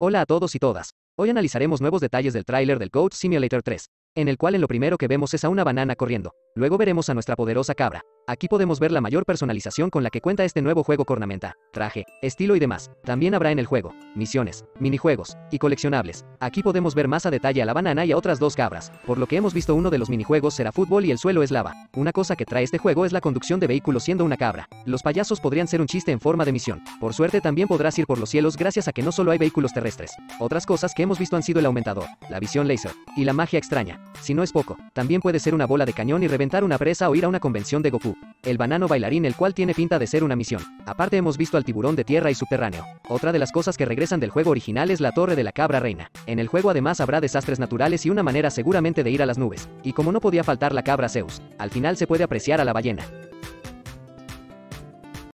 Hola a todos y todas. Hoy analizaremos nuevos detalles del tráiler del Goat Simulator 3, en el cual en lo primero que vemos es a una banana corriendo. Luego veremos a nuestra poderosa cabra, Aquí podemos ver la mayor personalización con la que cuenta este nuevo juego cornamenta, traje, estilo y demás. También habrá en el juego, misiones, minijuegos y coleccionables. Aquí podemos ver más a detalle a la banana y a otras dos cabras. Por lo que hemos visto uno de los minijuegos será fútbol y el suelo es lava. Una cosa que trae este juego es la conducción de vehículos siendo una cabra. Los payasos podrían ser un chiste en forma de misión. Por suerte también podrás ir por los cielos gracias a que no solo hay vehículos terrestres. Otras cosas que hemos visto han sido el aumentador, la visión laser y la magia extraña. Si no es poco, también puede ser una bola de cañón y reventar una presa o ir a una convención de Goku el banano bailarín el cual tiene pinta de ser una misión. Aparte hemos visto al tiburón de tierra y subterráneo. Otra de las cosas que regresan del juego original es la torre de la cabra reina. En el juego además habrá desastres naturales y una manera seguramente de ir a las nubes. Y como no podía faltar la cabra Zeus, al final se puede apreciar a la ballena.